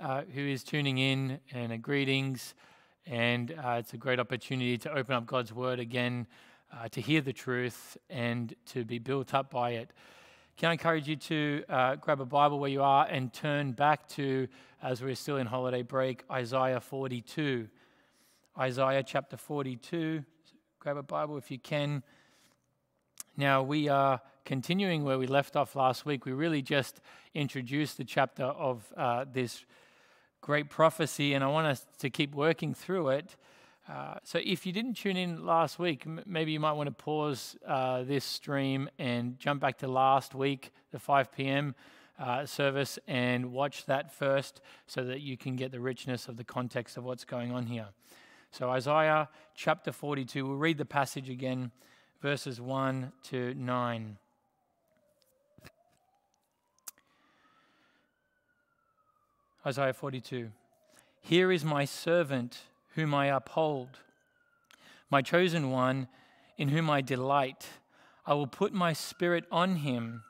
uh, who is tuning in and uh, greetings. And uh, it's a great opportunity to open up God's Word again, uh, to hear the truth and to be built up by it. Can I encourage you to uh, grab a Bible where you are and turn back to, as we're still in holiday break, Isaiah 42. Isaiah chapter 42. Grab a Bible if you can. Now, we are continuing where we left off last week. We really just introduced the chapter of uh, this great prophecy, and I want us to keep working through it. Uh, so, if you didn't tune in last week, m- maybe you might want to pause uh, this stream and jump back to last week, the 5 p.m. Uh, service, and watch that first so that you can get the richness of the context of what's going on here. So, Isaiah chapter 42, we'll read the passage again verses 1 to 9. Isaiah 42. Here is my servant whom I uphold, my chosen one in whom I delight. I will put my spirit on him,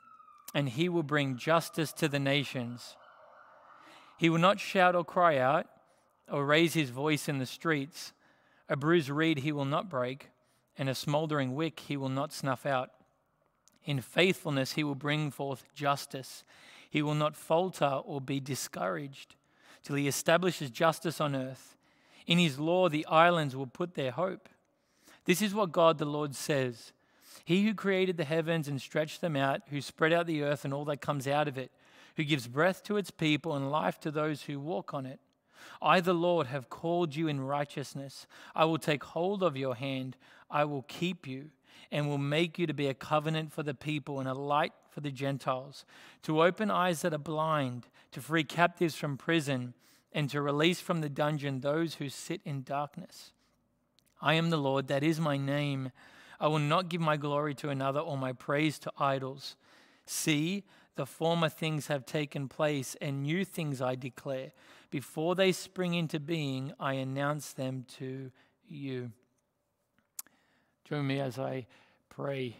and he will bring justice to the nations. He will not shout or cry out, or raise his voice in the streets. A bruised reed he will not break and a smoldering wick he will not snuff out. In faithfulness he will bring forth justice. He will not falter or be discouraged till he establishes justice on earth. In his law the islands will put their hope. This is what God the Lord says He who created the heavens and stretched them out, who spread out the earth and all that comes out of it, who gives breath to its people and life to those who walk on it. I, the Lord, have called you in righteousness. I will take hold of your hand. I will keep you and will make you to be a covenant for the people and a light for the Gentiles, to open eyes that are blind, to free captives from prison, and to release from the dungeon those who sit in darkness. I am the Lord, that is my name. I will not give my glory to another or my praise to idols. See, the former things have taken place, and new things I declare. Before they spring into being, I announce them to you. Join me as I pray.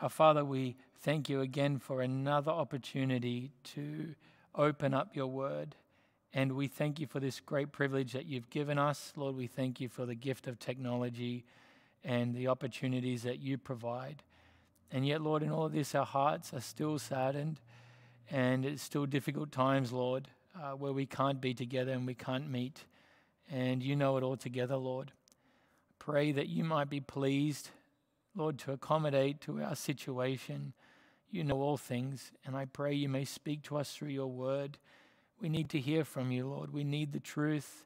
Our Father, we thank you again for another opportunity to open up your word. And we thank you for this great privilege that you've given us. Lord, we thank you for the gift of technology and the opportunities that you provide. And yet, Lord, in all of this, our hearts are still saddened, and it's still difficult times, Lord, uh, where we can't be together and we can't meet. And you know it all together, Lord. Pray that you might be pleased, Lord, to accommodate to our situation. You know all things, and I pray you may speak to us through your word. We need to hear from you, Lord. We need the truth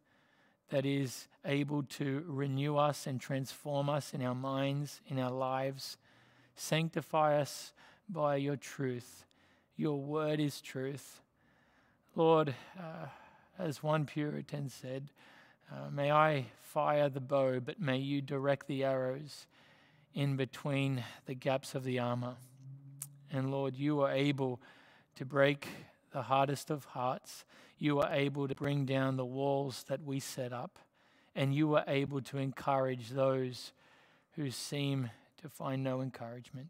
that is able to renew us and transform us in our minds, in our lives. Sanctify us by your truth. Your word is truth. Lord, uh, as one Puritan said, uh, may I fire the bow, but may you direct the arrows in between the gaps of the armor. And Lord, you are able to break the hardest of hearts. You are able to bring down the walls that we set up. And you are able to encourage those who seem to find no encouragement.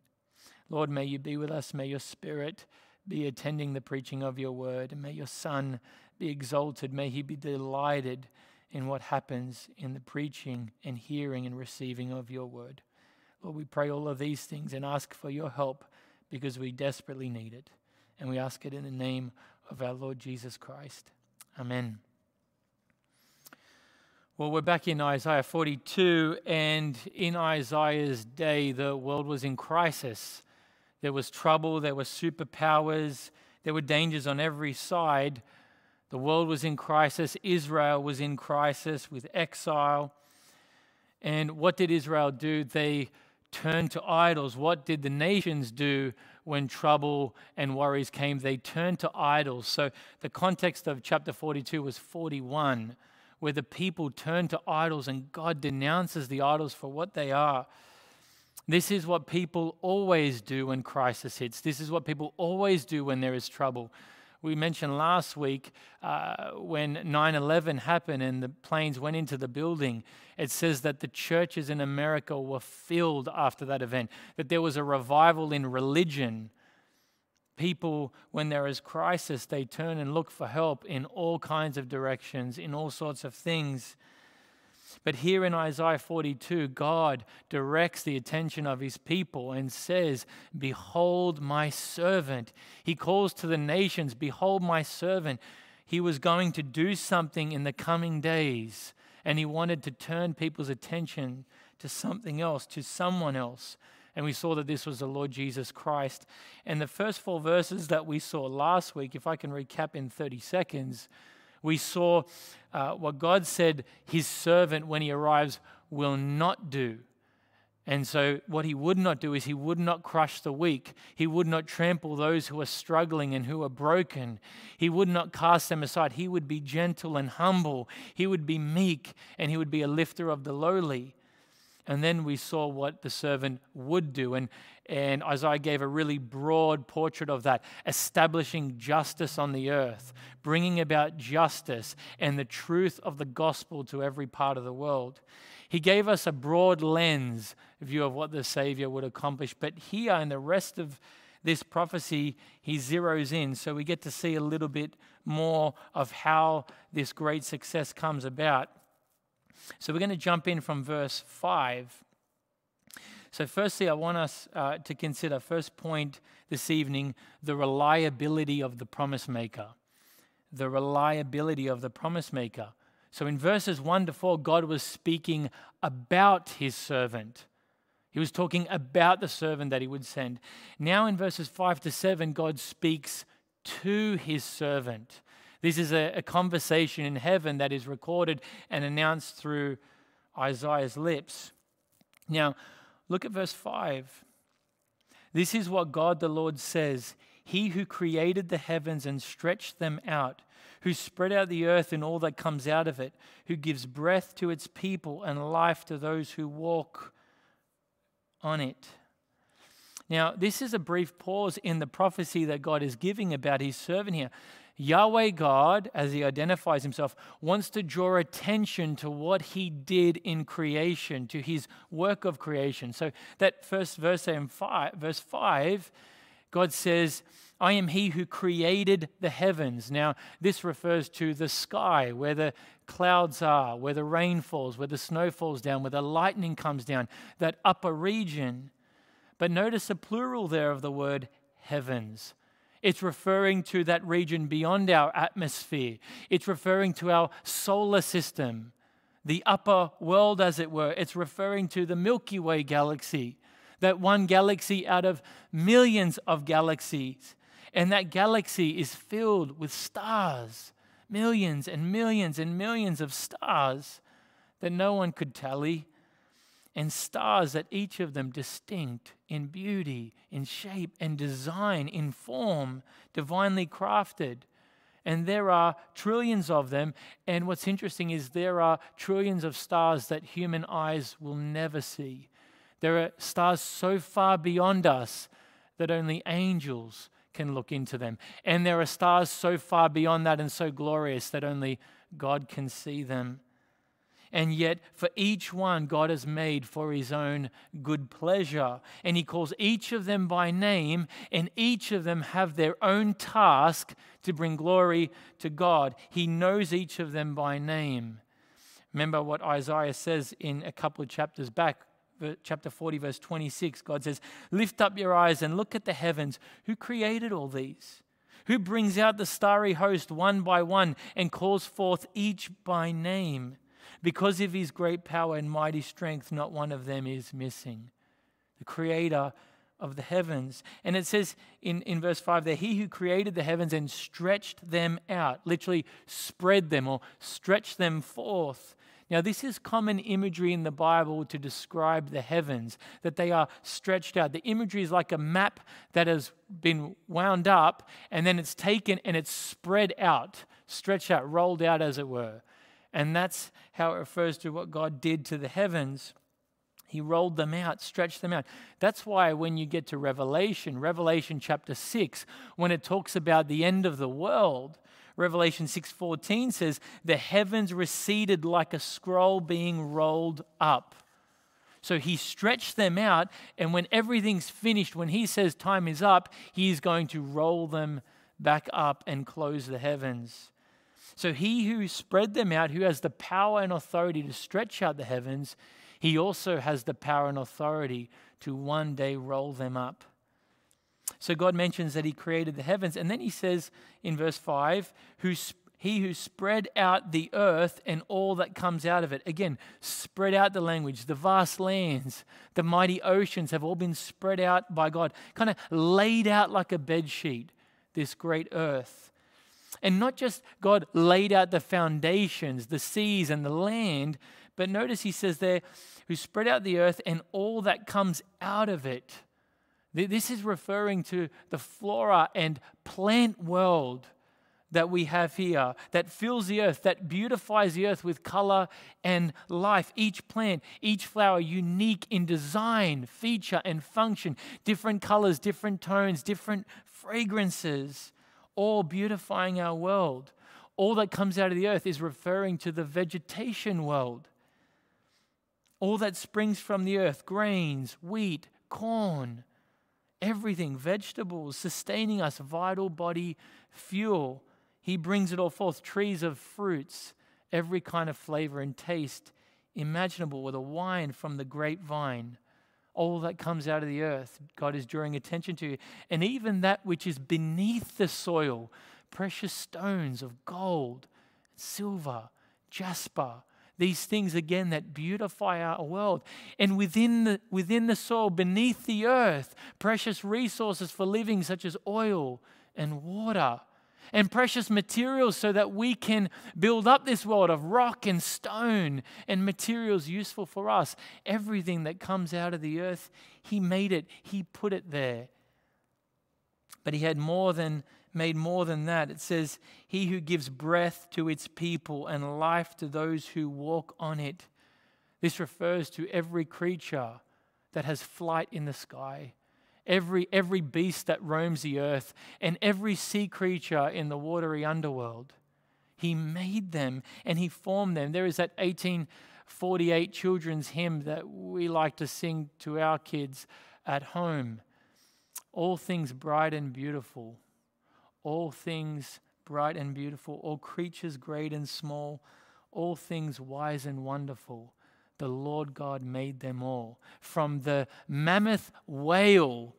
Lord, may you be with us. May your spirit be attending the preaching of your word. And may your son be exalted. May he be delighted in what happens in the preaching and hearing and receiving of your word. Lord, we pray all of these things and ask for your help because we desperately need it. And we ask it in the name of our Lord Jesus Christ. Amen. Well, we're back in Isaiah 42, and in Isaiah's day, the world was in crisis. There was trouble, there were superpowers, there were dangers on every side. The world was in crisis, Israel was in crisis with exile. And what did Israel do? They turned to idols. What did the nations do when trouble and worries came? They turned to idols. So the context of chapter 42 was 41 where the people turned to idols and God denounces the idols for what they are. This is what people always do when crisis hits. This is what people always do when there is trouble. We mentioned last week uh, when 9 11 happened and the planes went into the building, it says that the churches in America were filled after that event, that there was a revival in religion people, when there is crisis, they turn and look for help in all kinds of directions, in all sorts of things. But here in Isaiah 42, God directs the attention of his people and says, Behold my servant. He calls to the nations, Behold my servant. He was going to do something in the coming days, and he wanted to turn people's attention to something else, to someone else. And we saw that this was the Lord Jesus Christ. And the first four verses that we saw last week, if I can recap in 30 seconds, we saw uh, what God said his servant, when he arrives, will not do. And so, what he would not do is he would not crush the weak. He would not trample those who are struggling and who are broken. He would not cast them aside. He would be gentle and humble. He would be meek and he would be a lifter of the lowly. And then we saw what the servant would do. And, and Isaiah gave a really broad portrait of that, establishing justice on the earth, bringing about justice and the truth of the gospel to every part of the world. He gave us a broad lens view of what the Savior would accomplish. But here in the rest of this prophecy, he zeroes in. So we get to see a little bit more of how this great success comes about. So we're going to jump in from verse 5. So, firstly, I want us uh, to consider, first point this evening, the reliability of the promise maker. The reliability of the promise maker. So, in verses 1 to 4, God was speaking about his servant. He was talking about the servant that he would send. Now, in verses 5 to 7, God speaks to his servant. This is a, a conversation in heaven that is recorded and announced through Isaiah's lips. Now, look at verse 5. This is what God the Lord says He who created the heavens and stretched them out, who spread out the earth and all that comes out of it, who gives breath to its people and life to those who walk on it. Now, this is a brief pause in the prophecy that God is giving about his servant here. Yahweh God, as he identifies himself, wants to draw attention to what he did in creation, to his work of creation. So that first verse in five, verse 5, God says, I am he who created the heavens. Now, this refers to the sky, where the clouds are, where the rain falls, where the snow falls down, where the lightning comes down, that upper region. But notice the plural there of the word heavens. It's referring to that region beyond our atmosphere. It's referring to our solar system, the upper world, as it were. It's referring to the Milky Way galaxy, that one galaxy out of millions of galaxies. And that galaxy is filled with stars, millions and millions and millions of stars that no one could tally and stars that each of them distinct in beauty, in shape, and design, in form, divinely crafted. And there are trillions of them. And what's interesting is there are trillions of stars that human eyes will never see. There are stars so far beyond us that only angels can look into them. And there are stars so far beyond that and so glorious that only God can see them. And yet, for each one, God has made for his own good pleasure. And he calls each of them by name, and each of them have their own task to bring glory to God. He knows each of them by name. Remember what Isaiah says in a couple of chapters back, chapter 40, verse 26. God says, Lift up your eyes and look at the heavens. Who created all these? Who brings out the starry host one by one and calls forth each by name? Because of his great power and mighty strength, not one of them is missing. The creator of the heavens. And it says in, in verse 5 that he who created the heavens and stretched them out, literally spread them or stretched them forth. Now, this is common imagery in the Bible to describe the heavens, that they are stretched out. The imagery is like a map that has been wound up and then it's taken and it's spread out, stretched out, rolled out, as it were. And that's how it refers to what God did to the heavens. He rolled them out, stretched them out. That's why when you get to Revelation, Revelation chapter 6, when it talks about the end of the world, Revelation 6:14 says, "The heavens receded like a scroll being rolled up." So he stretched them out, and when everything's finished, when he says time is up, he is going to roll them back up and close the heavens. So he who spread them out, who has the power and authority to stretch out the heavens, he also has the power and authority to one day roll them up. So God mentions that he created the heavens, and then he says in verse 5, who he who spread out the earth and all that comes out of it. Again, spread out the language. The vast lands, the mighty oceans have all been spread out by God, kind of laid out like a bed sheet, this great earth. And not just God laid out the foundations, the seas and the land, but notice he says there, who spread out the earth and all that comes out of it. This is referring to the flora and plant world that we have here that fills the earth, that beautifies the earth with color and life. Each plant, each flower, unique in design, feature, and function, different colors, different tones, different fragrances all beautifying our world. All that comes out of the earth is referring to the vegetation world. All that springs from the earth grains, wheat, corn, everything, vegetables, sustaining us, vital body fuel. He brings it all forth trees of fruits, every kind of flavor and taste imaginable, with a wine from the grapevine all that comes out of the earth, God is drawing attention to. And even that which is beneath the soil, precious stones of gold, silver, jasper, these things again that beautify our world. And within the, within the soil, beneath the earth, precious resources for living, such as oil and water and precious materials so that we can build up this world of rock and stone and materials useful for us. Everything that comes out of the earth, He made it, He put it there. But He had more than made more than that. It says, He who gives breath to its people and life to those who walk on it. This refers to every creature that has flight in the sky every, every beast that roams the earth, and every sea creature in the watery underworld. He made them and He formed them. There is that 1848 children's hymn that we like to sing to our kids at home. All things bright and beautiful, all things bright and beautiful, all creatures great and small, all things wise and wonderful the Lord God made them all. From the mammoth whale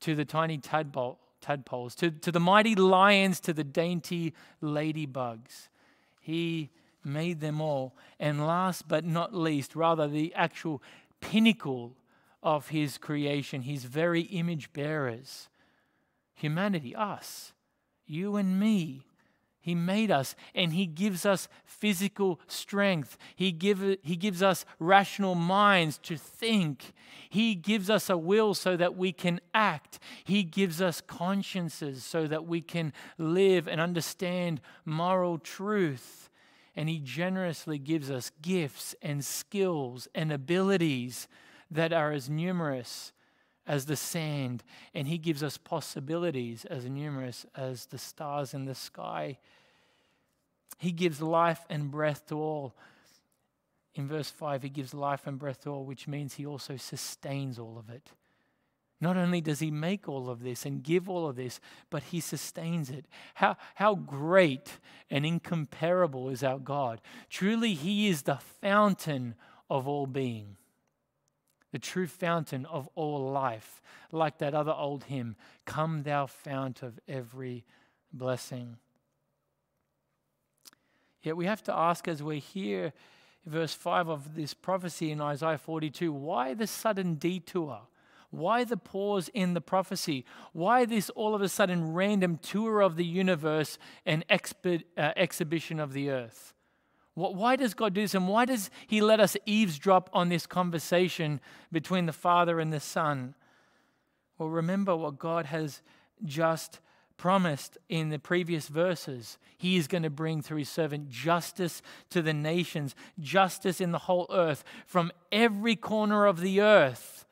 to the tiny tadpole, tadpoles, to, to the mighty lions, to the dainty ladybugs. He made them all. And last but not least, rather, the actual pinnacle of his creation, his very image bearers, humanity, us, you and me. He made us and He gives us physical strength. He, give, he gives us rational minds to think. He gives us a will so that we can act. He gives us consciences so that we can live and understand moral truth. And He generously gives us gifts and skills and abilities that are as numerous as the sand, and He gives us possibilities as numerous as the stars in the sky. He gives life and breath to all. In verse 5, He gives life and breath to all, which means He also sustains all of it. Not only does He make all of this and give all of this, but He sustains it. How, how great and incomparable is our God! Truly, He is the fountain of all being the true fountain of all life, like that other old hymn, Come Thou Fount of Every Blessing. Yet we have to ask as we hear verse 5 of this prophecy in Isaiah 42 why the sudden detour? Why the pause in the prophecy? Why this all of a sudden random tour of the universe and uh, exhibition of the earth? Why does God do this? And why does He let us eavesdrop on this conversation between the Father and the Son? Well, remember what God has just promised in the previous verses. He is going to bring through His servant justice to the nations, justice in the whole earth. From every corner of the earth,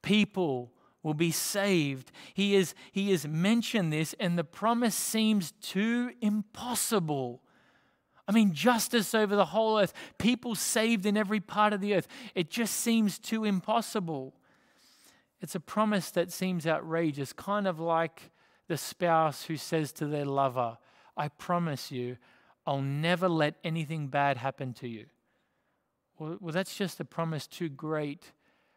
people will be saved. He, is, he has mentioned this, and the promise seems too impossible I mean, justice over the whole earth, people saved in every part of the earth. It just seems too impossible. It's a promise that seems outrageous, kind of like the spouse who says to their lover, I promise you, I'll never let anything bad happen to you. Well, well, that's just a promise too great,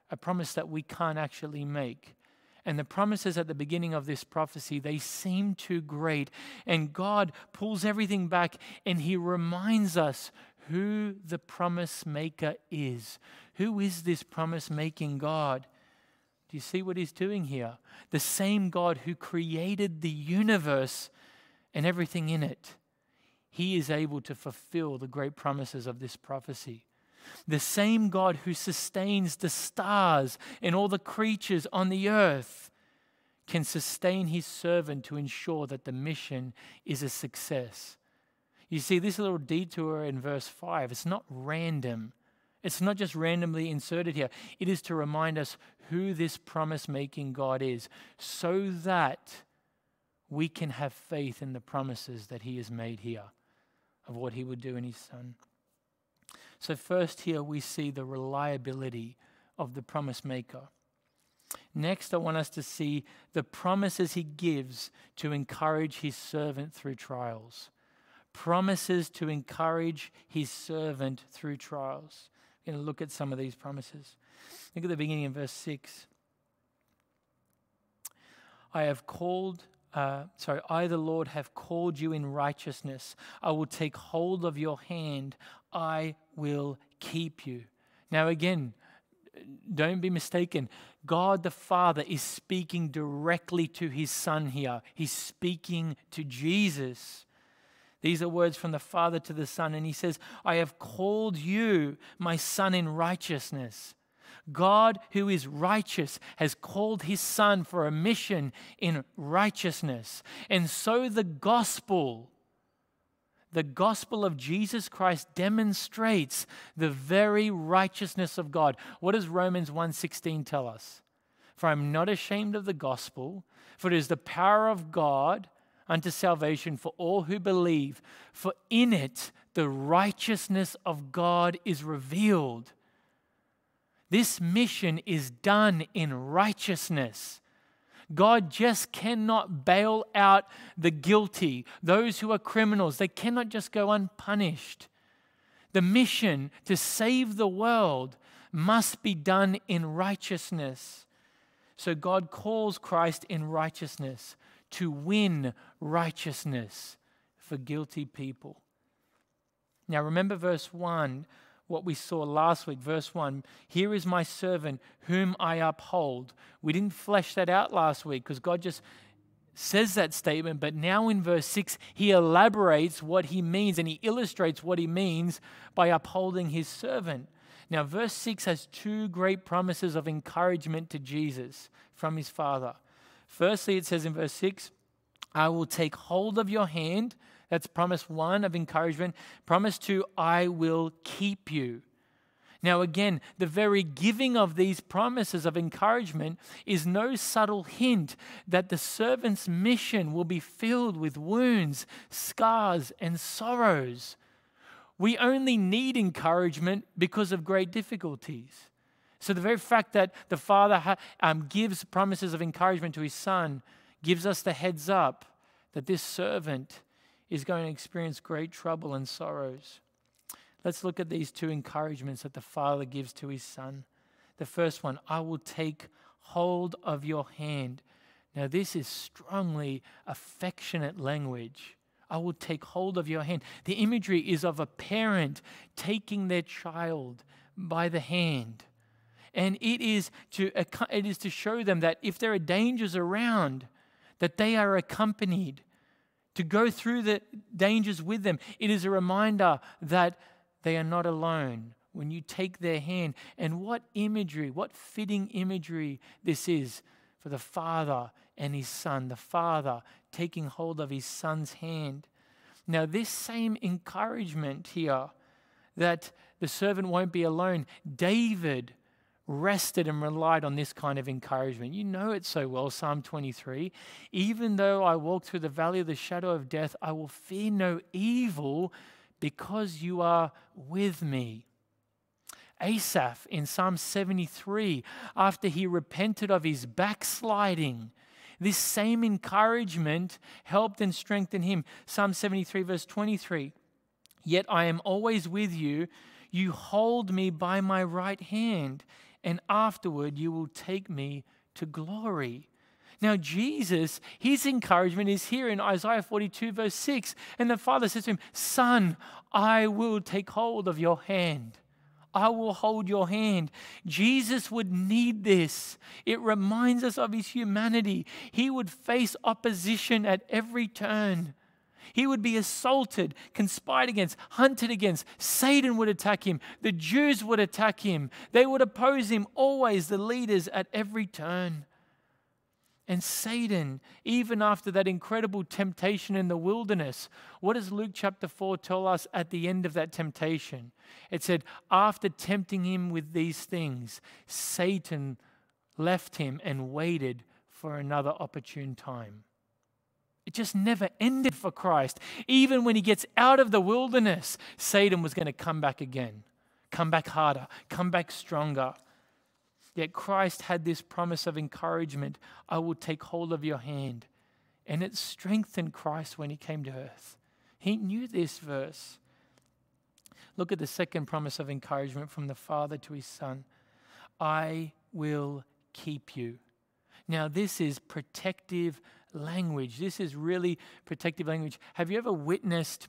a promise that we can't actually make. And the promises at the beginning of this prophecy, they seem too great. And God pulls everything back and He reminds us who the promise maker is. Who is this promise making God? Do you see what He's doing here? The same God who created the universe and everything in it. He is able to fulfill the great promises of this prophecy. The same God who sustains the stars and all the creatures on the earth can sustain his servant to ensure that the mission is a success. You see, this little detour in verse 5, it's not random. It's not just randomly inserted here. It is to remind us who this promise making God is so that we can have faith in the promises that he has made here of what he would do in his son. So, first, here we see the reliability of the promise maker. Next, I want us to see the promises he gives to encourage his servant through trials. Promises to encourage his servant through trials. We're going to look at some of these promises. Look at the beginning in verse 6. I have called uh, sorry, I, the Lord, have called you in righteousness. I will take hold of your hand. I will keep you. Now, again, don't be mistaken. God the Father is speaking directly to his Son here. He's speaking to Jesus. These are words from the Father to the Son. And he says, I have called you, my Son, in righteousness. God, who is righteous, has called his Son for a mission in righteousness. And so the gospel, the gospel of Jesus Christ demonstrates the very righteousness of God. What does Romans 1:16 tell us? For I'm not ashamed of the gospel, for it is the power of God unto salvation for all who believe, for in it the righteousness of God is revealed this mission is done in righteousness. God just cannot bail out the guilty, those who are criminals. They cannot just go unpunished. The mission to save the world must be done in righteousness. So God calls Christ in righteousness to win righteousness for guilty people. Now remember verse 1 what we saw last week, verse 1. Here is my servant whom I uphold. We didn't flesh that out last week because God just says that statement, but now in verse 6, he elaborates what he means and he illustrates what he means by upholding his servant. Now, verse 6 has two great promises of encouragement to Jesus from his Father. Firstly, it says in verse 6, I will take hold of your hand that's promise one of encouragement. Promise two, I will keep you. Now, again, the very giving of these promises of encouragement is no subtle hint that the servant's mission will be filled with wounds, scars, and sorrows. We only need encouragement because of great difficulties. So, the very fact that the Father um, gives promises of encouragement to his Son gives us the heads up that this servant is going to experience great trouble and sorrows. Let's look at these two encouragements that the Father gives to his Son. The first one I will take hold of your hand. Now, this is strongly affectionate language. I will take hold of your hand. The imagery is of a parent taking their child by the hand. And it is to, it is to show them that if there are dangers around, that they are accompanied to go through the dangers with them. It is a reminder that they are not alone when you take their hand. And what imagery, what fitting imagery this is for the Father and His Son, the Father taking hold of His Son's hand. Now, this same encouragement here that the servant won't be alone, David rested and relied on this kind of encouragement. You know it so well, Psalm 23. Even though I walk through the valley of the shadow of death, I will fear no evil because you are with me. Asaph in Psalm 73, after he repented of his backsliding, this same encouragement helped and strengthened him. Psalm 73, verse 23 Yet I am always with you. You hold me by my right hand, and afterward you will take me to glory. Now, Jesus, his encouragement is here in Isaiah 42, verse 6. And the Father says to him, Son, I will take hold of your hand. I will hold your hand. Jesus would need this. It reminds us of his humanity. He would face opposition at every turn. He would be assaulted, conspired against, hunted against. Satan would attack him. The Jews would attack him. They would oppose him always, the leaders at every turn. And Satan, even after that incredible temptation in the wilderness, what does Luke chapter 4 tell us at the end of that temptation? It said, after tempting him with these things, Satan left him and waited for another opportune time. It just never ended for Christ. Even when he gets out of the wilderness, Satan was going to come back again, come back harder, come back stronger. Yet Christ had this promise of encouragement I will take hold of your hand. And it strengthened Christ when he came to earth. He knew this verse. Look at the second promise of encouragement from the Father to his Son I will keep you. Now, this is protective language. This is really protective language. Have you ever witnessed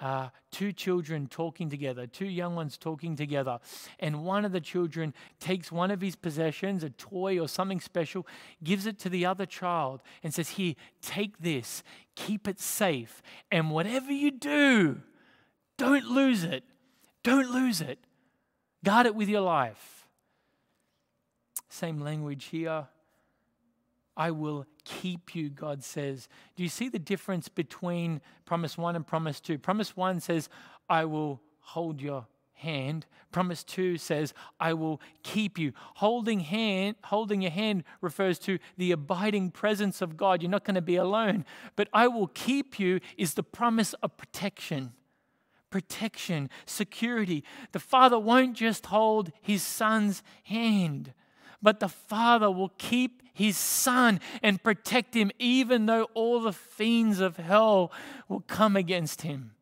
uh, two children talking together, two young ones talking together, and one of the children takes one of his possessions, a toy or something special, gives it to the other child, and says, Here, take this, keep it safe, and whatever you do, don't lose it. Don't lose it. Guard it with your life. Same language here. I will keep you, God says. Do you see the difference between promise one and promise two? Promise one says, I will hold your hand. Promise 2 says, I will keep you. Holding hand, holding your hand refers to the abiding presence of God. You're not going to be alone. But I will keep you is the promise of protection. Protection, security. The Father won't just hold his son's hand, but the Father will keep his son and protect him, even though all the fiends of hell will come against him.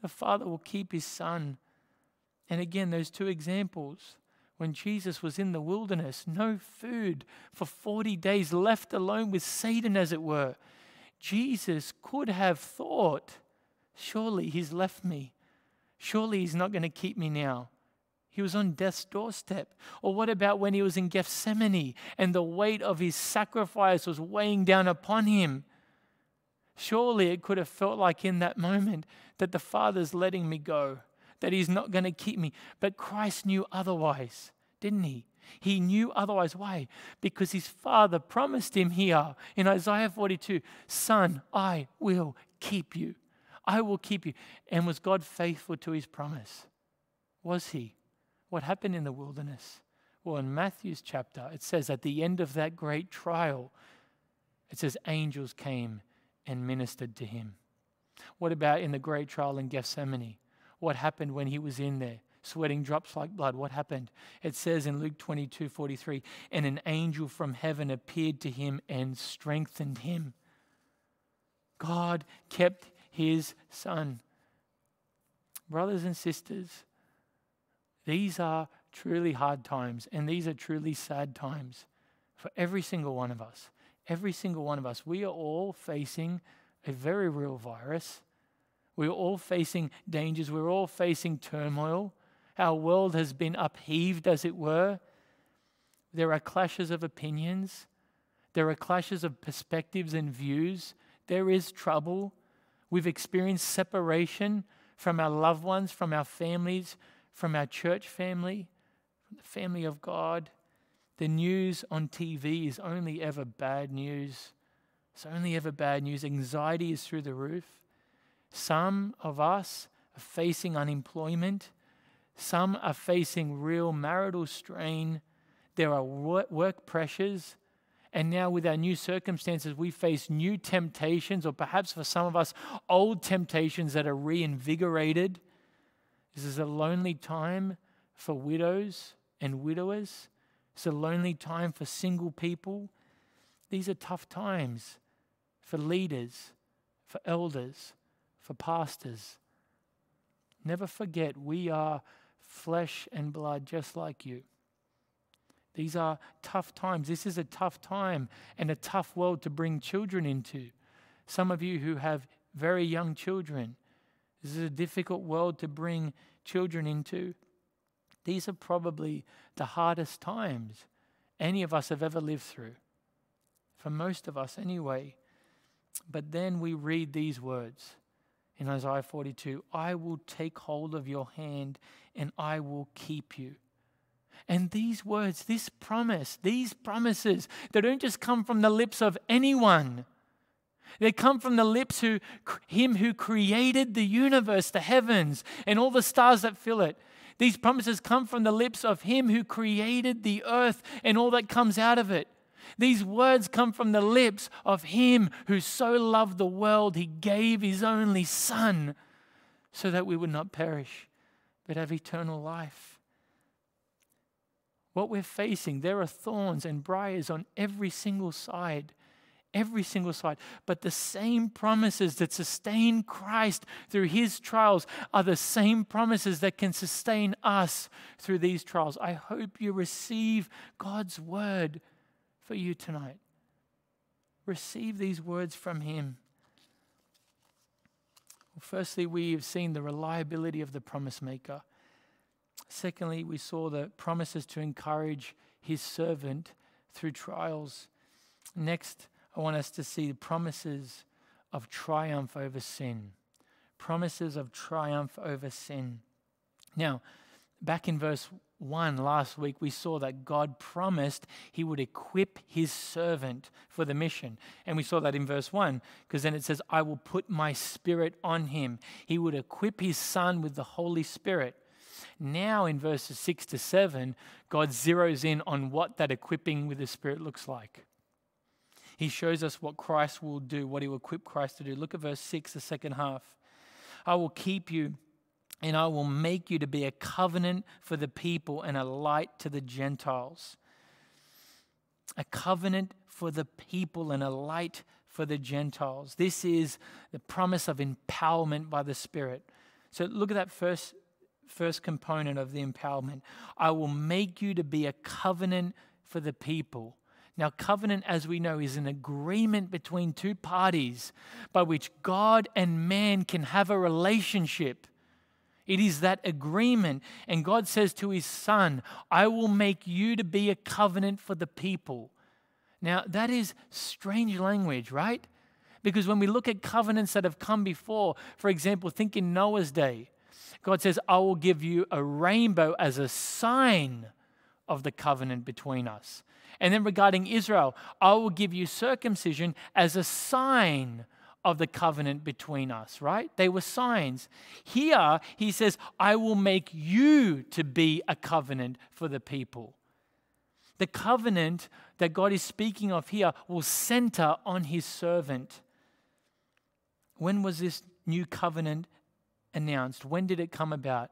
The Father will keep his son. And again, those two examples when Jesus was in the wilderness, no food for 40 days, left alone with Satan, as it were. Jesus could have thought, surely he's left me. Surely he's not going to keep me now. He was on death's doorstep. Or what about when he was in Gethsemane and the weight of his sacrifice was weighing down upon him? Surely it could have felt like in that moment that the Father's letting me go, that he's not going to keep me. But Christ knew otherwise, didn't he? He knew otherwise. Why? Because his Father promised him here in Isaiah 42 Son, I will keep you. I will keep you. And was God faithful to his promise? Was he? What happened in the wilderness? Well, in Matthew's chapter, it says at the end of that great trial, it says angels came and ministered to him. What about in the great trial in Gethsemane? What happened when he was in there? Sweating drops like blood. What happened? It says in Luke 22 43, and an angel from heaven appeared to him and strengthened him. God kept his son. Brothers and sisters, these are truly hard times, and these are truly sad times for every single one of us. Every single one of us. We are all facing a very real virus. We're all facing dangers. We're all facing turmoil. Our world has been upheaved, as it were. There are clashes of opinions. There are clashes of perspectives and views. There is trouble. We've experienced separation from our loved ones, from our families, from our church family, from the family of God. The news on TV is only ever bad news. It's only ever bad news. Anxiety is through the roof. Some of us are facing unemployment. Some are facing real marital strain. There are work pressures. And now, with our new circumstances, we face new temptations, or perhaps for some of us, old temptations that are reinvigorated. This is a lonely time for widows and widowers. It's a lonely time for single people. These are tough times for leaders, for elders, for pastors. Never forget, we are flesh and blood just like you. These are tough times. This is a tough time and a tough world to bring children into. Some of you who have very young children, this is a difficult world to bring children into. These are probably the hardest times any of us have ever lived through. For most of us, anyway. But then we read these words in Isaiah 42 I will take hold of your hand and I will keep you. And these words, this promise, these promises, they don't just come from the lips of anyone. They come from the lips who him who created the universe, the heavens, and all the stars that fill it. These promises come from the lips of him who created the earth and all that comes out of it. These words come from the lips of him who so loved the world he gave his only son so that we would not perish but have eternal life. What we're facing, there are thorns and briars on every single side every single side. But the same promises that sustain Christ through his trials are the same promises that can sustain us through these trials. I hope you receive God's word for you tonight. Receive these words from him. Well, firstly, we have seen the reliability of the promise maker. Secondly, we saw the promises to encourage his servant through trials. Next, I want us to see the promises of triumph over sin. Promises of triumph over sin. Now, back in verse 1 last week, we saw that God promised he would equip his servant for the mission. And we saw that in verse 1, because then it says, I will put my spirit on him. He would equip his son with the Holy Spirit. Now, in verses 6 to 7, God zeroes in on what that equipping with the Spirit looks like. He shows us what Christ will do, what he will equip Christ to do. Look at verse 6, the second half. I will keep you and I will make you to be a covenant for the people and a light to the Gentiles. A covenant for the people and a light for the Gentiles. This is the promise of empowerment by the Spirit. So look at that first, first component of the empowerment. I will make you to be a covenant for the people. Now, covenant, as we know, is an agreement between two parties by which God and man can have a relationship. It is that agreement. And God says to his son, I will make you to be a covenant for the people. Now, that is strange language, right? Because when we look at covenants that have come before, for example, think in Noah's day, God says, I will give you a rainbow as a sign of the covenant between us. And then regarding Israel, I will give you circumcision as a sign of the covenant between us, right? They were signs. Here, he says, I will make you to be a covenant for the people. The covenant that God is speaking of here will center on his servant. When was this new covenant announced? When did it come about?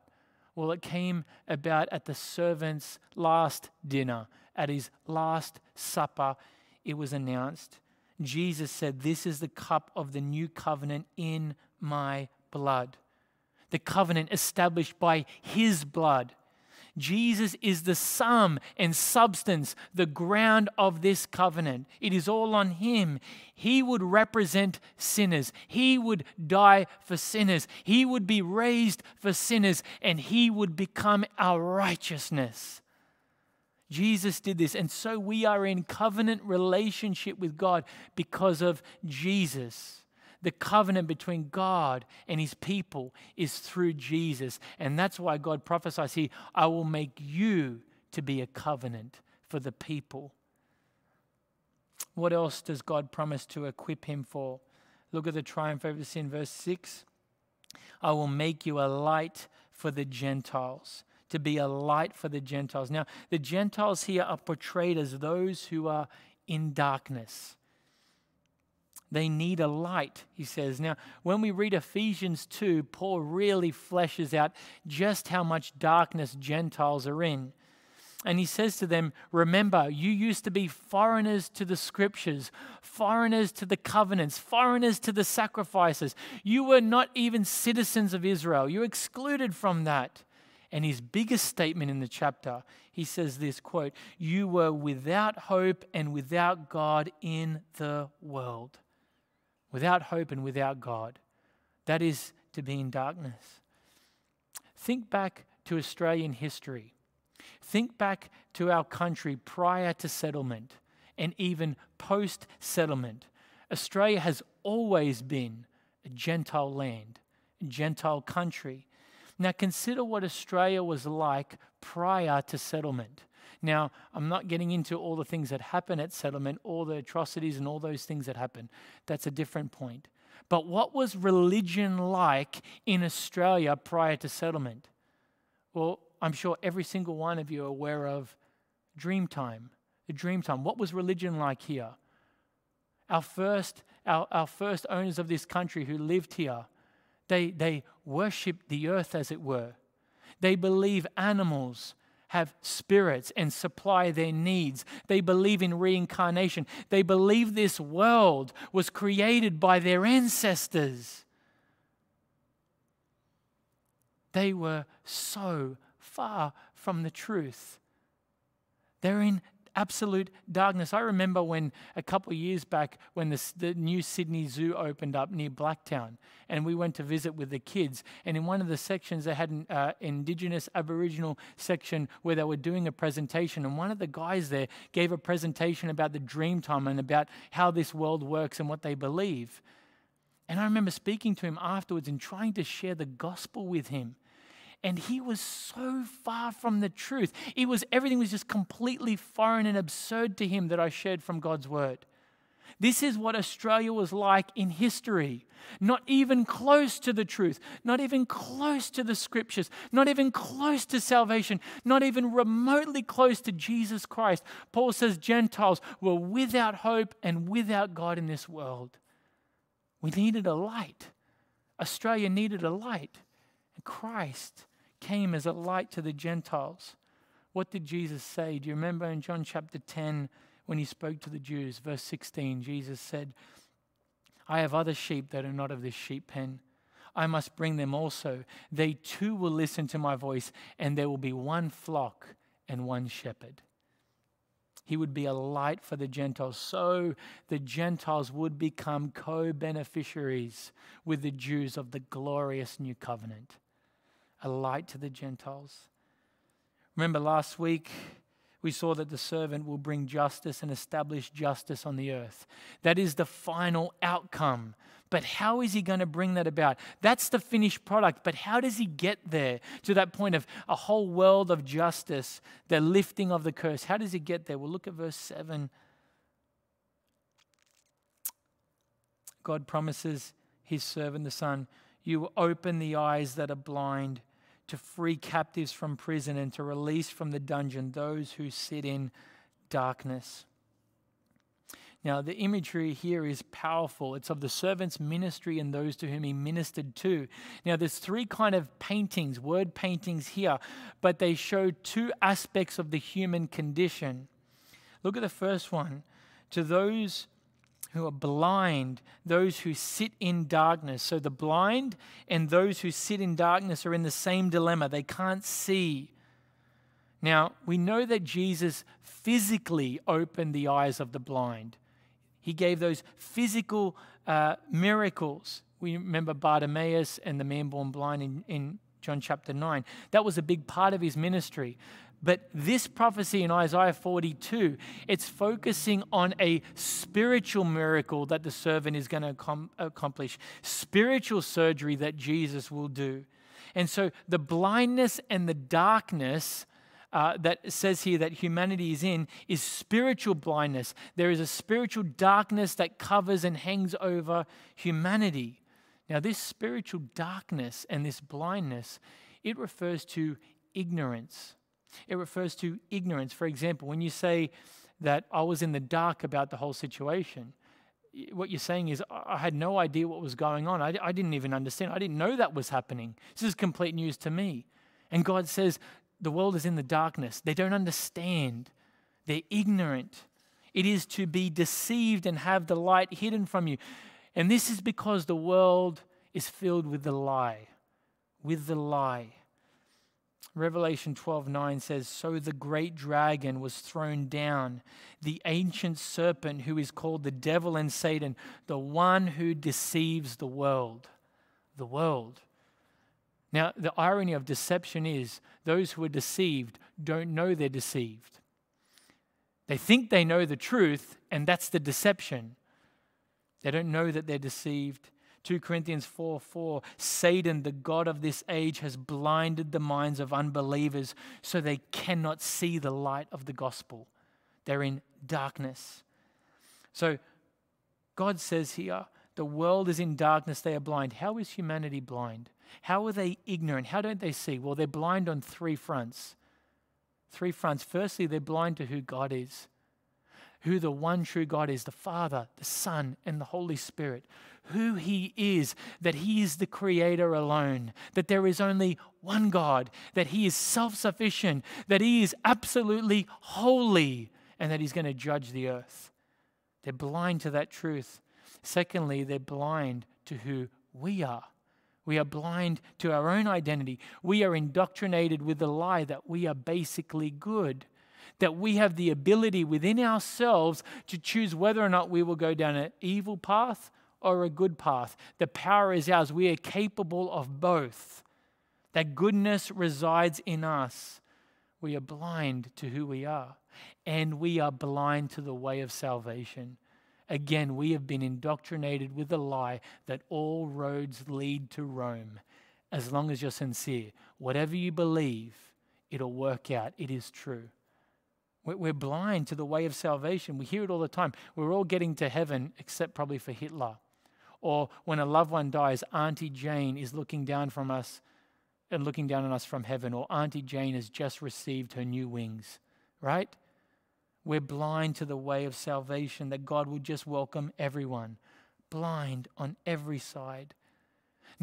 Well, it came about at the servant's last dinner at his Last Supper, it was announced. Jesus said, This is the cup of the new covenant in my blood. The covenant established by his blood. Jesus is the sum and substance, the ground of this covenant. It is all on Him. He would represent sinners. He would die for sinners. He would be raised for sinners, and He would become our righteousness. Jesus did this. And so we are in covenant relationship with God because of Jesus. The covenant between God and his people is through Jesus. And that's why God prophesies here I will make you to be a covenant for the people. What else does God promise to equip him for? Look at the triumph over sin, verse 6. I will make you a light for the Gentiles to be a light for the Gentiles. Now, the Gentiles here are portrayed as those who are in darkness. They need a light, he says. Now, when we read Ephesians 2, Paul really fleshes out just how much darkness Gentiles are in. And he says to them, Remember, you used to be foreigners to the scriptures, foreigners to the covenants, foreigners to the sacrifices. You were not even citizens of Israel. You were excluded from that. And his biggest statement in the chapter, he says this quote, You were without hope and without God in the world. Without hope and without God. That is to be in darkness. Think back to Australian history. Think back to our country prior to settlement and even post settlement. Australia has always been a Gentile land, a Gentile country. Now, consider what Australia was like prior to settlement. Now, I'm not getting into all the things that happen at settlement, all the atrocities and all those things that happen. That's a different point. But what was religion like in Australia prior to settlement? Well, I'm sure every single one of you are aware of Dreamtime. The Dreamtime. What was religion like here? Our first, our, our first owners of this country who lived here, they, they worshiped the earth, as it were. They believe animals have spirits and supply their needs. They believe in reincarnation. They believe this world was created by their ancestors. They were so far from the truth. They're in absolute darkness. I remember when a couple of years back, when the, the, new Sydney Zoo opened up near Blacktown, and we went to visit with the kids. And in one of the sections, they had an uh, Indigenous Aboriginal section where they were doing a presentation. And one of the guys there gave a presentation about the dream time and about how this world works and what they believe. And I remember speaking to him afterwards and trying to share the gospel with him and he was so far from the truth. It was everything was just completely foreign and absurd to him that I shared from God's word. This is what Australia was like in history. Not even close to the truth, not even close to the scriptures, not even close to salvation, not even remotely close to Jesus Christ. Paul says Gentiles were without hope and without God in this world. We needed a light. Australia needed a light. And Christ came as a light to the Gentiles. What did Jesus say? Do you remember in John chapter 10 when he spoke to the Jews? Verse 16, Jesus said, I have other sheep that are not of this sheep pen. I must bring them also. They too will listen to my voice, and there will be one flock and one shepherd. He would be a light for the Gentiles. So the Gentiles would become co beneficiaries with the Jews of the glorious new covenant a light to the Gentiles. Remember last week, we saw that the servant will bring justice and establish justice on the earth. That is the final outcome. But how is he going to bring that about? That's the finished product. But how does he get there to that point of a whole world of justice, the lifting of the curse? How does he get there? Well, look at verse 7. God promises his servant, the Son, you will open the eyes that are blind to free captives from prison and to release from the dungeon those who sit in darkness. Now, the imagery here is powerful. It's of the servant's ministry and those to whom he ministered to. Now, there's three kind of paintings, word paintings here, but they show two aspects of the human condition. Look at the first one. To those who are blind, those who sit in darkness. So the blind and those who sit in darkness are in the same dilemma. They can't see. Now, we know that Jesus physically opened the eyes of the blind, he gave those physical uh, miracles. We remember Bartimaeus and the man born blind in, in John chapter 9. That was a big part of his ministry. But this prophecy in Isaiah 42, it's focusing on a spiritual miracle that the servant is going to accomplish, spiritual surgery that Jesus will do. And so the blindness and the darkness uh, that says here that humanity is in is spiritual blindness. There is a spiritual darkness that covers and hangs over humanity. Now, this spiritual darkness and this blindness, it refers to ignorance. It refers to ignorance. For example, when you say that I was in the dark about the whole situation. What you're saying is, I had no idea what was going on. I, I didn't even understand. I didn't know that was happening. This is complete news to me. And God says, the world is in the darkness. They don't understand, they're ignorant. It is to be deceived and have the light hidden from you. And this is because the world is filled with the lie. With the lie. Revelation 12:9 says, "So the great dragon was thrown down, the ancient serpent who is called the devil and Satan, the one who deceives the world." The world. Now, the irony of deception is those who are deceived don't know they're deceived. They think they know the truth, and that's the deception. They don't know that they're deceived. 2 Corinthians 4 4 Satan, the God of this age, has blinded the minds of unbelievers so they cannot see the light of the gospel. They're in darkness. So God says here, the world is in darkness, they are blind. How is humanity blind? How are they ignorant? How don't they see? Well, they're blind on three fronts. Three fronts. Firstly, they're blind to who God is, who the one true God is the Father, the Son, and the Holy Spirit. Who He is, that He is the Creator alone, that there is only one God, that He is self sufficient, that He is absolutely holy, and that He's going to judge the earth. They're blind to that truth. Secondly, they're blind to who we are. We are blind to our own identity. We are indoctrinated with the lie that we are basically good, that we have the ability within ourselves to choose whether or not we will go down an evil path or a good path. The power is ours. We are capable of both. That goodness resides in us. We are blind to who we are, and we are blind to the way of salvation. Again, we have been indoctrinated with the lie that all roads lead to Rome. As long as you're sincere, whatever you believe, it'll work out. It is true. We're blind to the way of salvation. We hear it all the time. We're all getting to heaven, except probably for Hitler. Or when a loved one dies, Auntie Jane is looking down from us and looking down on us from heaven, or Auntie Jane has just received her new wings, right? We're blind to the way of salvation, that God would just welcome everyone, blind on every side.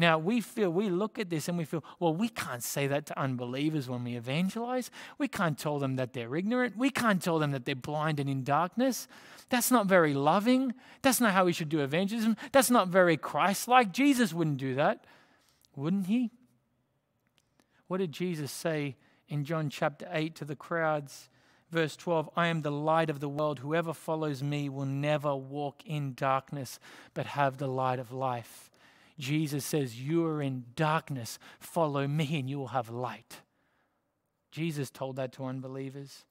Now, we feel, we look at this and we feel, well, we can't say that to unbelievers when we evangelize. We can't tell them that they're ignorant. We can't tell them that they're blind and in darkness. That's not very loving. That's not how we should do evangelism. That's not very Christ like. Jesus wouldn't do that, wouldn't he? What did Jesus say in John chapter 8 to the crowds? Verse 12 I am the light of the world. Whoever follows me will never walk in darkness, but have the light of life. Jesus says, You are in darkness. Follow me, and you will have light. Jesus told that to unbelievers.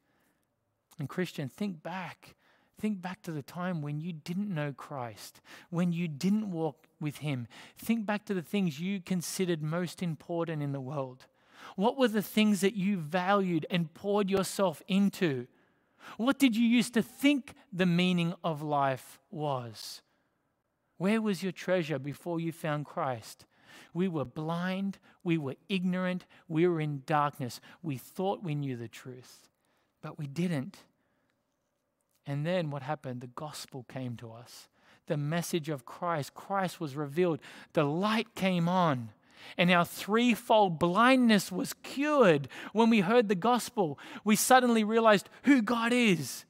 And, Christian, think back. Think back to the time when you didn't know Christ, when you didn't walk with Him. Think back to the things you considered most important in the world. What were the things that you valued and poured yourself into? What did you used to think the meaning of life was? Where was your treasure before you found Christ? We were blind, we were ignorant, we were in darkness. We thought we knew the truth, but we didn't. And then what happened? The gospel came to us. The message of Christ. Christ was revealed. The light came on and our threefold blindness was cured when we heard the gospel. We suddenly realized who God is.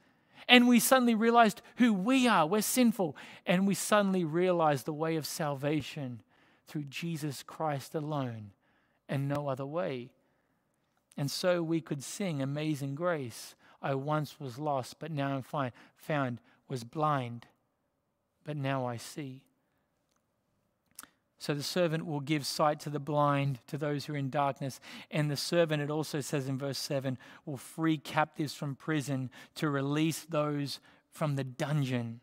And we suddenly realized who we are. We're sinful. And we suddenly realized the way of salvation through Jesus Christ alone and no other way. And so we could sing Amazing Grace. I once was lost, but now I'm found, was blind, but now I see. So the servant will give sight to the blind, to those who are in darkness. And the servant, it also says in verse 7, will free captives from prison to release those from the dungeon.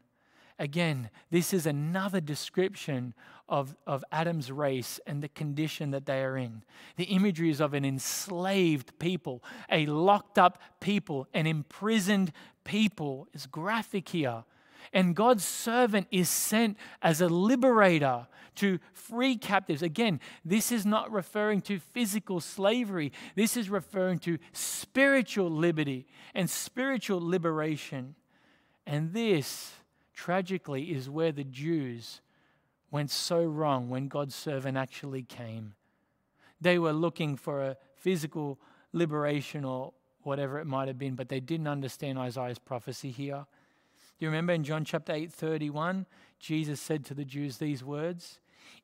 Again, this is another description of, of Adam's race and the condition that they are in. The imagery is of an enslaved people, a locked up people, an imprisoned people is graphic here. And God's servant is sent as a liberator to free captives. Again, this is not referring to physical slavery, this is referring to spiritual liberty and spiritual liberation. And this, tragically, is where the Jews went so wrong when God's servant actually came. They were looking for a physical liberation or whatever it might have been, but they didn't understand Isaiah's prophecy here. You remember in John chapter 8, 31, Jesus said to the Jews these words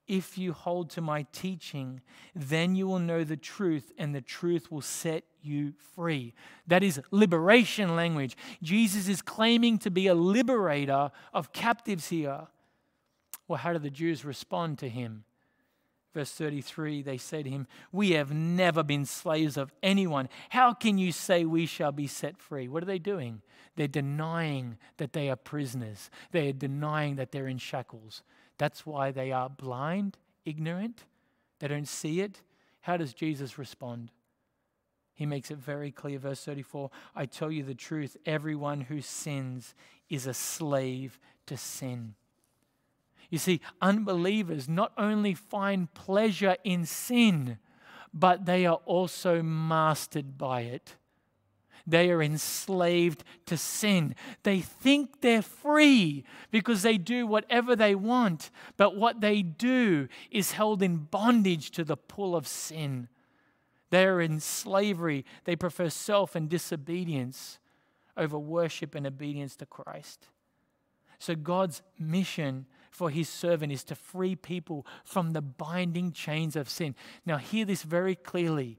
If you hold to my teaching, then you will know the truth, and the truth will set you free. That is liberation language. Jesus is claiming to be a liberator of captives here. Well, how do the Jews respond to him? Verse 33, they say to him, We have never been slaves of anyone. How can you say we shall be set free? What are they doing? They're denying that they are prisoners, they are denying that they're in shackles. That's why they are blind, ignorant, they don't see it. How does Jesus respond? He makes it very clear, verse 34 I tell you the truth, everyone who sins is a slave to sin. You see, unbelievers not only find pleasure in sin, but they are also mastered by it. They are enslaved to sin. They think they're free because they do whatever they want, but what they do is held in bondage to the pull of sin. They are in slavery. They prefer self and disobedience over worship and obedience to Christ. So, God's mission for his servant is to free people from the binding chains of sin. Now, hear this very clearly.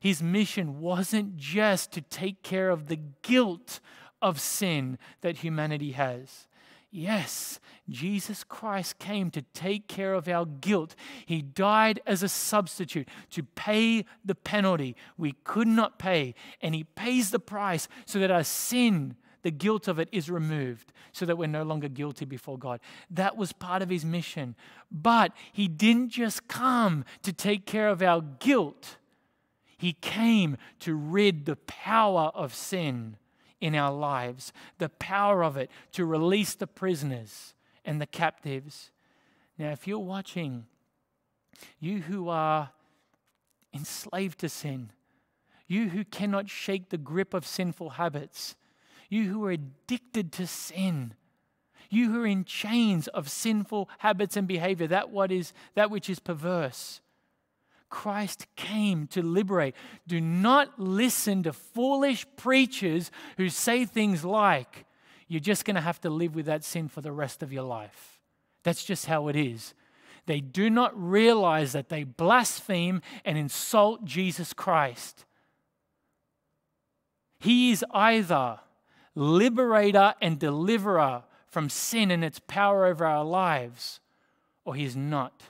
His mission wasn't just to take care of the guilt of sin that humanity has. Yes, Jesus Christ came to take care of our guilt. He died as a substitute to pay the penalty we could not pay, and He pays the price so that our sin the guilt of it is removed so that we're no longer guilty before God. That was part of his mission. But he didn't just come to take care of our guilt, he came to rid the power of sin in our lives, the power of it to release the prisoners and the captives. Now, if you're watching, you who are enslaved to sin, you who cannot shake the grip of sinful habits, you who are addicted to sin, you who are in chains of sinful habits and behavior, that what is that which is perverse. Christ came to liberate. Do not listen to foolish preachers who say things like, you're just going to have to live with that sin for the rest of your life. That's just how it is. They do not realize that they blaspheme and insult Jesus Christ. He is either liberator and deliverer from sin and its power over our lives, or he's not.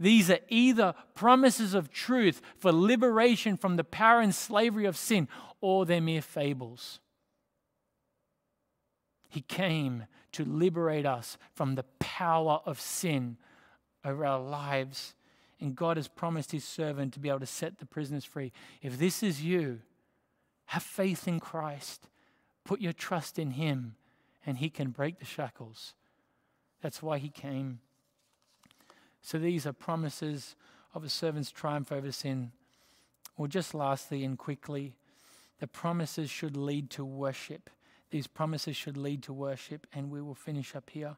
These are either promises of truth for liberation from the power and slavery of sin, or they're mere fables. He came to liberate us from the power of sin over our lives. And God has promised his servant to be able to set the prisoners free. If this is you, have faith in Christ. Put your trust in Him, and He can break the shackles. That's why He came. So these are promises of a servant's triumph over sin. Well, just lastly and quickly, the promises should lead to worship. These promises should lead to worship, and we will finish up here.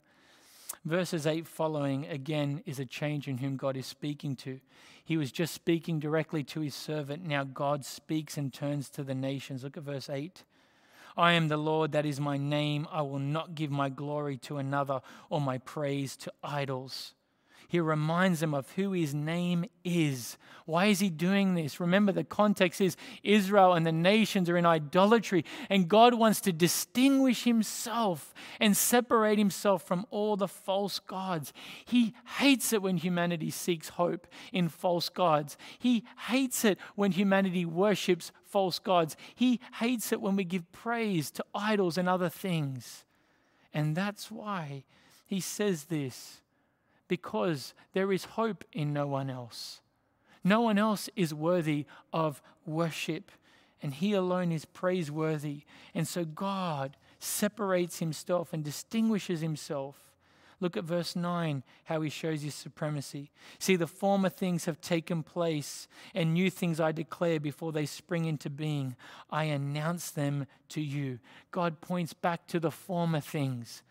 Verses 8 following, again, is a change in whom God is speaking to. He was just speaking directly to his servant. Now God speaks and turns to the nations. Look at verse 8. I am the Lord, that is my name. I will not give my glory to another or my praise to idols. He reminds them of who his name is. Why is he doing this? Remember, the context is Israel and the nations are in idolatry, and God wants to distinguish himself and separate himself from all the false gods. He hates it when humanity seeks hope in false gods. He hates it when humanity worships false gods. He hates it when we give praise to idols and other things. And that's why he says this because there is hope in no one else. No one else is worthy of worship, and He alone is praiseworthy. And so God separates Himself and distinguishes Himself Look at verse 9, how he shows his supremacy. See, the former things have taken place, and new things I declare before they spring into being. I announce them to you. God points back to the former things.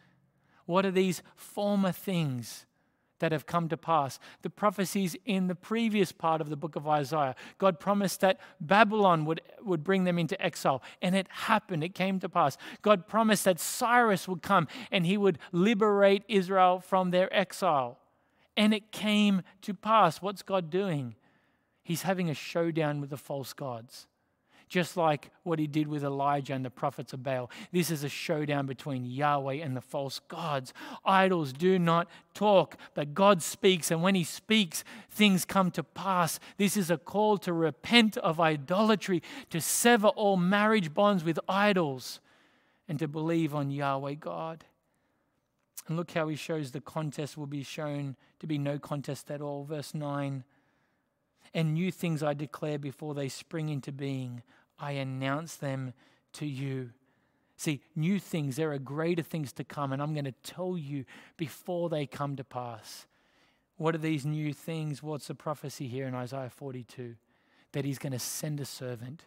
What are these former things? That have come to pass. The prophecies in the previous part of the book of Isaiah. God promised that Babylon would, would bring them into exile, and it happened. It came to pass. God promised that Cyrus would come and he would liberate Israel from their exile. And it came to pass. What's God doing? He's having a showdown with the false gods just like what he did with Elijah and the prophets of Baal. This is a showdown between Yahweh and the false gods. Idols do not talk, but God speaks, and when he speaks, things come to pass. This is a call to repent of idolatry, to sever all marriage bonds with idols, and to believe on Yahweh God. And look how he shows the contest will be shown to be no contest at all. Verse 9 and new things I declare before they spring into being. I announce them to you. See, new things, there are greater things to come, and I'm going to tell you before they come to pass. What are these new things? What's the prophecy here in Isaiah 42? That he's going to send a servant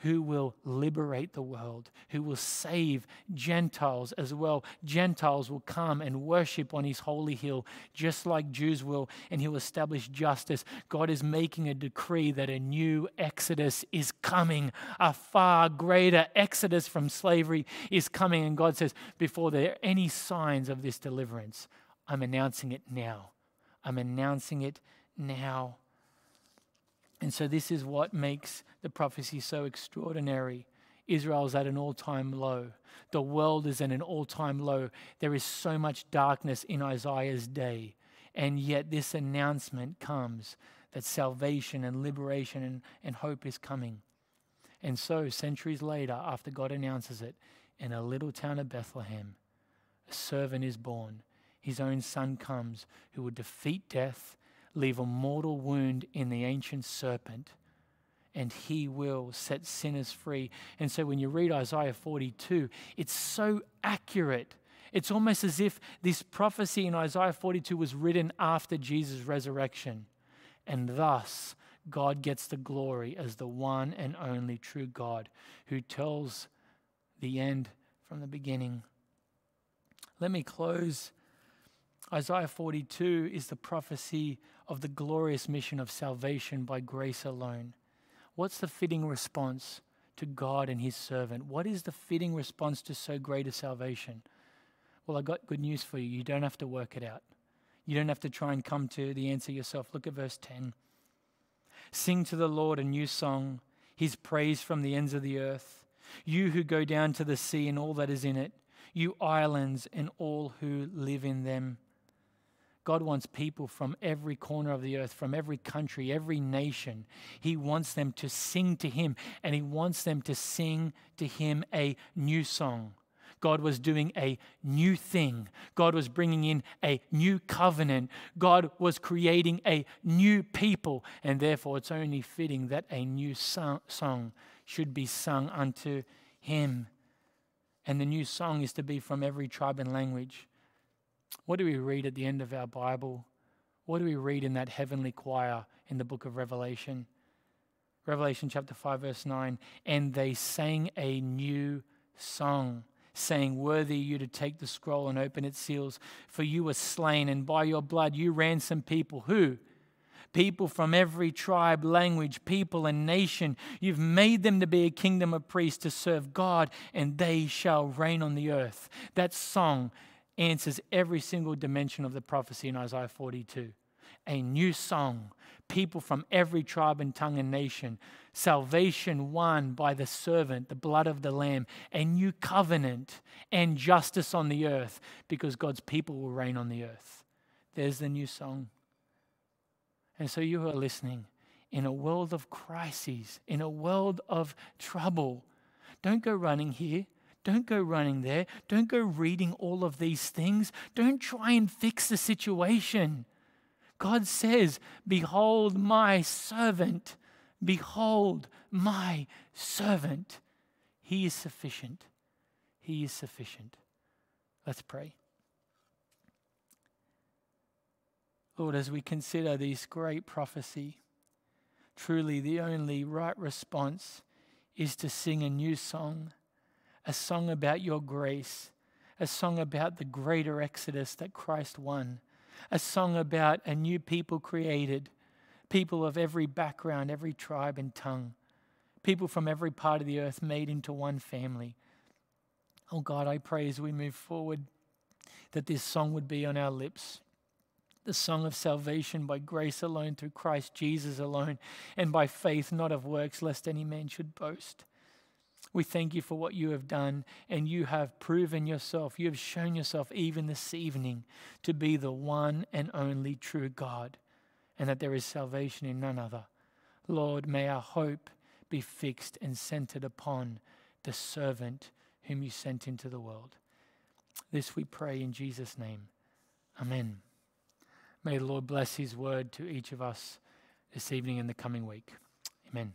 who will liberate the world, who will save Gentiles as well. Gentiles will come and worship on his holy hill, just like Jews will, and he'll establish justice. God is making a decree that a new exodus is coming, a far greater exodus from slavery is coming. And God says, before there are any signs of this deliverance, I'm announcing it now. I'm announcing it now. And so, this is what makes the prophecy so extraordinary. Israel's at an all time low. The world is at an all time low. There is so much darkness in Isaiah's day. And yet, this announcement comes that salvation and liberation and, and hope is coming. And so, centuries later, after God announces it, in a little town of Bethlehem, a servant is born. His own son comes who will defeat death leave a mortal wound in the ancient serpent, and he will set sinners free. And so when you read Isaiah 42, it's so accurate. It's almost as if this prophecy in Isaiah 42 was written after Jesus' resurrection. And thus, God gets the glory as the one and only true God who tells the end from the beginning. Let me close. Isaiah 42 is the prophecy of the glorious mission of salvation by grace alone. What's the fitting response to God and his servant? What is the fitting response to so great a salvation? Well, I've got good news for you. You don't have to work it out. You don't have to try and come to the answer yourself. Look at verse 10. Sing to the Lord a new song, his praise from the ends of the earth. You who go down to the sea and all that is in it, you islands and all who live in them. God wants people from every corner of the earth, from every country, every nation. He wants them to sing to Him, and He wants them to sing to Him a new song. God was doing a new thing. God was bringing in a new covenant. God was creating a new people. And therefore, it's only fitting that a new song should be sung unto Him. And the new song is to be from every tribe and language. What do we read at the end of our Bible? What do we read in that heavenly choir in the book of Revelation? Revelation chapter 5, verse 9. And they sang a new song, saying, Worthy you to take the scroll and open its seals, for you were slain, and by your blood you ransomed people. Who? People from every tribe, language, people, and nation. You've made them to be a kingdom of priests to serve God, and they shall reign on the earth. That song answers every single dimension of the prophecy in Isaiah 42. A new song, people from every tribe and tongue and nation, salvation won by the servant, the blood of the Lamb, a new covenant and justice on the earth because God's people will reign on the earth. There's the new song. And so, you who are listening, in a world of crises, in a world of trouble, don't go running here. Don't go running there. Don't go reading all of these things. Don't try and fix the situation. God says, Behold my servant. Behold my servant. He is sufficient. He is sufficient. Let's pray. Lord, as we consider this great prophecy, truly the only right response is to sing a new song, a song about your grace, a song about the greater exodus that Christ won, a song about a new people created, people of every background, every tribe and tongue, people from every part of the earth made into one family. Oh God, I pray as we move forward that this song would be on our lips. The song of salvation by grace alone, through Christ Jesus alone, and by faith, not of works, lest any man should boast. We thank you for what you have done, and you have proven yourself. You have shown yourself even this evening to be the one and only true God, and that there is salvation in none other. Lord, may our hope be fixed and centered upon the servant whom you sent into the world. This we pray in Jesus' name. Amen. May the Lord bless his word to each of us this evening and the coming week. Amen.